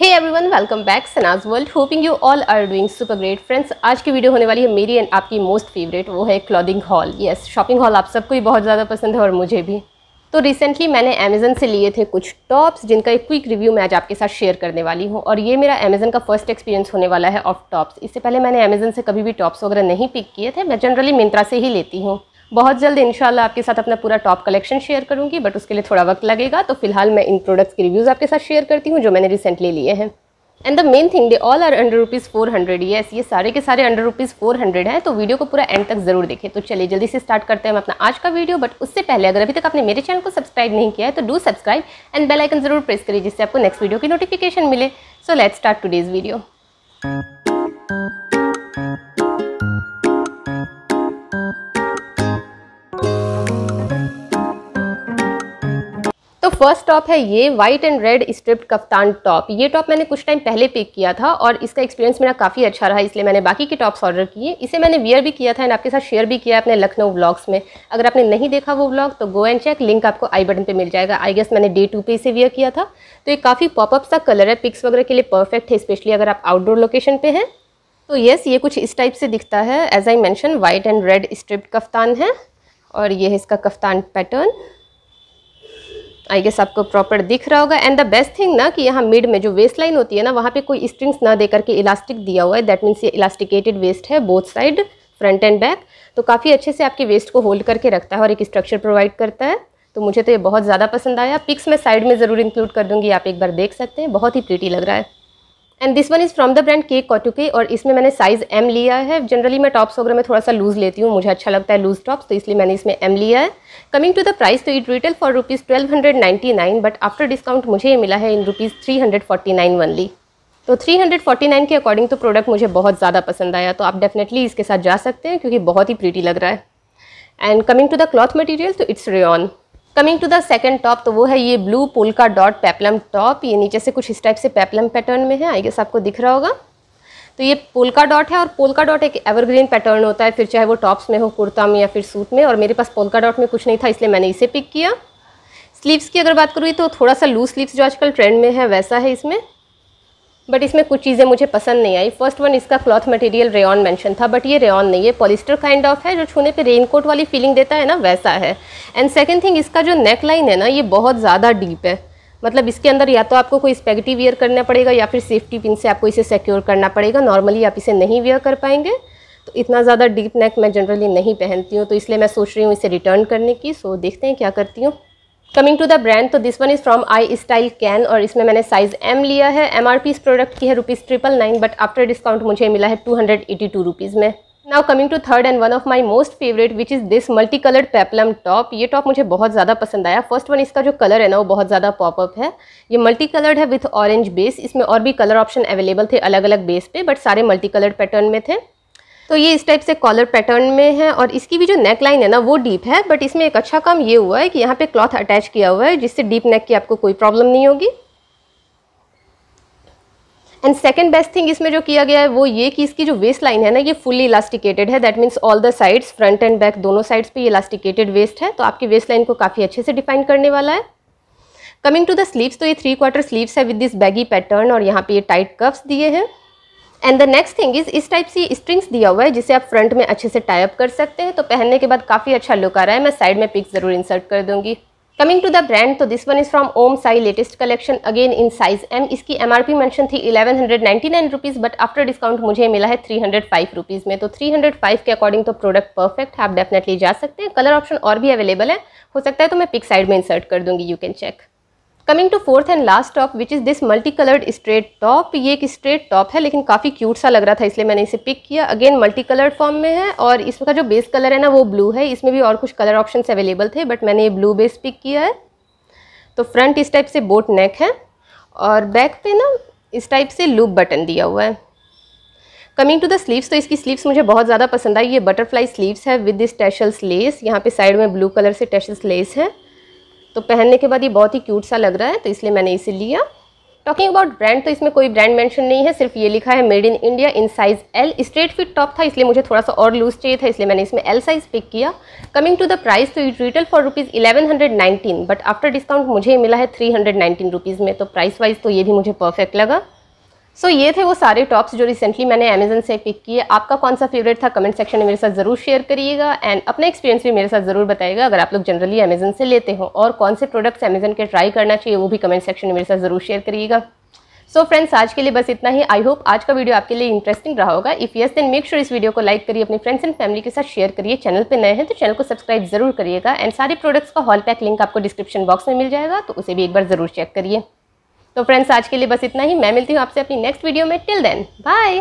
Hey everyone welcome back Sana's world hoping you all are doing super great friends आज की video होने वाली है मेरी एंड आपकी मोस्ट फेवरेट वो है clothing haul yes shopping haul आप सबको ही बहुत ज़्यादा पसंद है और मुझे भी. तो रिसेंटली मैंने अमेजन से लिए थे कुछ टॉप्स जिनका एक क्विक रिव्यू मैं आज आपके साथ शेयर करने वाली हूँ. और ये मेरा अमेजन का फ़र्स्ट एक्सपीरियंस होने वाला है ऑफ़ टॉप्स इससे पहले मैंने अमेजन से कभी भी टॉप्स वगैरह नहीं पिक किए थे. मैं जनरली मिंत्रा से ही लेती हूँ. बहुत जल्द इंशाल्लाह आपके साथ अपना पूरा टॉप कलेक्शन शेयर करूँगी बट उसके लिए थोड़ा वक्त लगेगा। तो फ़िलहाल मैं इन प्रोडक्ट्स के रिव्यूज़ आपके साथ शेयर करती हूँ, जो मैंने रिसेंटली लिए हैं। And the main thing they all are under rupees four hundred yes ये सारे के सारे अंडर रुपीज़ फोर हंड्रेड हैं तो वीडियो को पूरा एंड तक ज़रूर देखें। तो चलिए जल्दी से स्टार्ट करते हैं अपना आज का वीडियो बट उससे पहले अगर अभी तक आपने मेरे चैनल को सब्सक्राइब नहीं किया है तो do subscribe and bell icon ज़रूर प्रेस करिए, जिससे आपको नेक्स्ट वीडियो की नोटिफिकेशन मिले। So let start today's video first top है ये white and red striped kaftan top. ये टॉप मैंने कुछ टाइम पहले पिक किया था और इसका एक्सपीरियंस मेरा काफ़ी अच्छा रहा, इसलिए मैंने बाकी के टॉप्स ऑर्डर किए। इसे मैंने वियर भी किया था एंड आपके साथ शेयर भी किया अपने लखनऊ व्लॉग्स में। अगर आपने नहीं देखा वो व्लॉग तो गो एंड चेक लिंक आपको आई बटन पर मिल जाएगा। आई गेस मैंने डे टू पे इसे वियर किया था। तो ये काफ़ी पॉपअप सा कलर है पिक्स वगैरह के लिए परफेक्ट है स्पेशली अगर आप आउटडोर लोकेशन पर हैं। तो येस ये कुछ इस टाइप से दिखता है। As I mention white and red striped kaftan है और ये है इसका कफ्तान पैटर्न आई गेस आपको प्रॉपर दिख रहा होगा। एंड द बेस्ट थिंग ना कि यहाँ मिड में जो वेस्ट लाइन होती है ना, वहाँ पे कोई स्ट्रिंग्स ना देकर के इलास्टिक दिया हुआ है। दैट मीन्स ये इलास्टिकेटेड वेस्ट है both side front and back तो काफ़ी अच्छे से आपके वेस्ट को होल्ड करके रखता है और एक स्ट्रक्चर प्रोवाइड करता है। तो मुझे तो ये बहुत ज़्यादा पसंद आया। पिक्स मैं साइड में ज़रूर इंक्लूड कर दूँगी, आप एक बार देख सकते हैं। बहुत ही प्रीटी लग रहा है। And this one is from the brand cake कॉटुके और इसमें मैंने साइज़ एम लिया है। जनरली मैं टॉप्स वगैरह में थोड़ा सा लूज़ लेती हूँ। मुझे अच्छा लगता है लूज़ टॉप्स तो इसलिए मैंने इसमें एम लिया है। कमिंग टू द प्राइस तो it retail for rupees twelve hundred ninety nine but after discount मुझे ये मिला है in rupees three hundred forty nine only तो 349 के अकॉर्डिंग तो प्रोडक्ट मुझे बहुत ज़्यादा पसंद आया तो आप डेफिनेटली इसके साथ जा सकते हैं, क्योंकि बहुत ही प्रीटी लग रहा है। And coming to the cloth material तो it's rayon coming to the second top तो वो है ये blue polka dot peplum top ये नीचे से कुछ इस टाइप से पेपलम पैटर्न में है. आई गेस आपको दिख रहा होगा. तो ये पोलका डॉट है और पोलका डॉट एक एवरग्रीन पैटर्न होता है. फिर चाहे वो टॉप्स में हो, कुर्ता में या फिर सूट में. और मेरे पास पोलका डॉट में कुछ नहीं था, इसलिए मैंने इसे पिक किया. स्लीव्स की अगर बात करूँ तो थोड़ा सा लूज स्लीव्स जो आजकल ट्रेंड में है, वैसा है इसमें. बट इसमें कुछ चीज़ें मुझे पसंद नहीं आई। फ़र्स्ट वन इसका क्लॉथ मटेरियल रेन मेंशन था बट ये रेन नहीं है। पॉलिस्टर काइंड ऑफ़ है, जो छूने पे रेनकोट वाली फीलिंग देता है ना, वैसा है। एंड सेकंड थिंग इसका जो नेक लाइन है ना, ये बहुत ज़्यादा डीप है। मतलब इसके अंदर या तो आपको कोई स्पेगेटी वियर करना पड़ेगा, या फिर सेफ्टी पिन से आपको इसे सिक्योर करना पड़ेगा। नॉर्मली आप इसे नहीं वियर कर पाएँगे। तो इतना ज़्यादा डीप नेक मैं जनरली नहीं पहनती हूँ। तो इसलिए मैं सोच रही हूँ इसे रिटर्न करने की। सो देखते हैं क्या करती हूँ। कमिंग टू द ब्रांड तो this one is from I style can और इसमें मैंने साइज़ एम लिया है। एम आर पी इस प्रोडक्ट की है rupees triple nine but after discount मुझे मिला है two hundred eighty two rupees में। Now coming to third and one of my most favourite which is this multi coloured peplum top ये top मुझे बहुत ज़्यादा पसंद आया। फ़र्स्ट वन इसका जो कलर है ना, वो बहुत ज़्यादा पॉपअप है। ये मल्टी कलर्ड है विथ ऑरेंज बेस इसमें और भी कलर ऑप्शन अवेलेबल थे अलग अलग बेस पे बट सारे मल्टी कलर्ड पैटर्न में थे। तो ये इस टाइप से कॉलर पैटर्न में है और इसकी भी जो नेक लाइन है ना, वो डीप है बट इसमें एक अच्छा काम ये हुआ है कि यहाँ पे क्लॉथ अटैच किया हुआ है, जिससे डीप नेक की आपको कोई प्रॉब्लम नहीं होगी। एंड सेकेंड बेस्ट थिंग इसमें जो किया गया है, वो ये कि इसकी जो वेस्ट लाइन है ना, ये फुली इलास्टिकेटेड है that means all the sides front and back दोनों साइड्स पे ये इलास्टिकेटेड वेस्ट है तो आपकी वेस्ट लाइन को काफ़ी अच्छे से डिफाइन करने वाला है। कमिंग टू द स्लीव्स तो ये थ्री क्वार्टर स्लीव्स है विद दिस बैगी पैटर्न और यहाँ पे ये टाइट कफ्स दिए हैं। And the next thing is इस टाइप से स्ट्रिंग्स दिया हुआ है, जिसे आप फ्रंट में अच्छे से टाइप कर सकते हैं। तो पहनने के बाद काफ़ी अच्छा लुक आ रहा है। मैं साइड में पिक ज़रूर इंसर्ट कर दूँगी। कमिंग टू द ब्रांड तो this one is from Om Sai latest collection again in size M इसकी एम आर पी मैंशन थी eleven hundred ninety nine rupees but after discount मुझे मिला है थ्री हंड्रेड फाइव रुपीज़ में। तो three hundred five के according तो product perfect है आप डेफिनेटली जा सकते हैं। कलर ऑप्शन और भी अवेलेबल है। हो सकता है तो मैं पिक साइड में इंसर्ट कर दूँगी you can check coming to fourth and last top which is this multi coloured straight top ये एक स्ट्रेट टॉप है, लेकिन काफ़ी क्यूट सा लग रहा था, इसलिए मैंने इसे पिक किया। अगेन मल्टी कलर्ड फॉर्म में है, और इसका जो बेस कलर है ना, वो ब्लू है। इसमें भी और कुछ कलर ऑप्शन अवेलेबल थे बट मैंने ये ब्लू बेस पिक किया है। तो फ्रंट इस टाइप से बोट नेक है, और बैक पे ना, इस टाइप से लूप बटन दिया हुआ है। कमिंग टू द स्लीव्स तो इसकी स्लीव्स मुझे बहुत ज़्यादा पसंद आई। ये बटरफ्लाई स्लीव्स है विद दिस टेशल्स लेस यहाँ पे साइड में ब्लू कलर से टेशल्स लेस है। तो पहनने के बाद ये बहुत ही क्यूट सा लग रहा है तो इसलिए मैंने इसे लिया। टॉकिंग अबाउट ब्रांड तो इसमें कोई ब्रांड मेंशन नहीं है, सिर्फ़ ये लिखा है made in India in size L straight fit top था, इसलिए मुझे थोड़ा सा और लूज चाहिए था, इसलिए मैंने इसमें एल साइज़ पिक किया। कमिंग टू द प्राइस तो it retail for rupees eleven hundred nineteen but after discount मुझे मिला है थ्री हंड्रेड नाइनटीन रुपीज़ में तो प्राइस वाइज तो ये भी मुझे परफेक्ट लगा। सो so, ये थे वो सारे टॉप्स जो रिसेंटली मैंने अमेजन से पिक किए। आपका कौन सा फेवरेट था कमेंट सेक्शन में मेरे साथ ज़रूर शेयर करिएगा एंड अपना एक्सपीरियंस भी मेरे साथ ज़रूर बताइएगा अगर आप लोग जनरली अमेजन से लेते हो और कौन से प्रोडक्ट्स अमेजन के ट्राई करना चाहिए वो भी कमेंट सेक्शन में मेरे साथ ज़रूर शेयर करिएगा। सो फ्रेंड्स आज के लिए बस इतना ही। आई होप आज का वीडियो आपके लिए इंटरेस्टिंग रहा होगा। If yes then make sure इस वीडियो को लाइक करिए अपने फ्रेंड्स एंड फैमिली के साथ शेयर करिए। चैनल पे नए हैं तो चैनल को सब्सक्राइब ज़रूर करिएगा। एंड सारे प्रोडक्ट्स का हॉल पैक लिंक आपको डिस्क्रिप्शन बॉक्स में मिल जाएगा तो उसे भी एक बार ज़रूर चेक करिए। तो फ्रेंड्स आज के लिए बस इतना ही। मैं मिलती हूँ आपसे अपनी नेक्स्ट वीडियो में। Till then bye